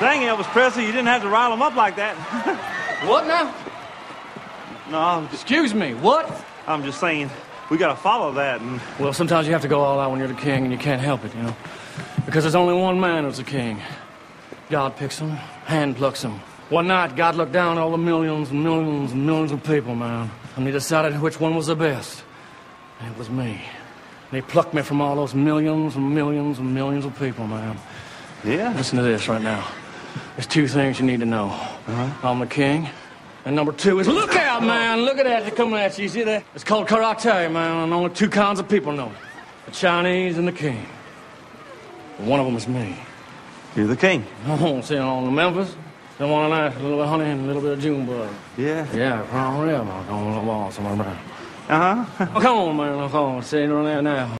Dang, Elvis Presley, you didn't have to rile them up like that. What now? no, I'm just, Excuse me, what? I'm just saying, we gotta follow that. And Well, sometimes you have to go all out when you're the king and you can't help it, you know? Because there's only one man who's the king. God picks him, hand plucks him. One night, God looked down at all the millions and millions and millions of people, man, and he decided which one was the best. And it was me. And he plucked me from all those millions and millions and millions of people, man. yeah, Listen to this right now. There's two things you need to know. Huh? I'm the king. And number two is look out, man. Look at that. They're coming at you. You see that? It's called karate, man. And only two kinds of people know it the Chinese and the king. One of them is me. you're the king. Oh, see, on the Memphis, they want a nice little bit of honey and a little bit of June bug. Yeah. Yeah, from real. I'm on the wall somewhere around. Uh huh. Oh, come on, man. Come on. See, right there now.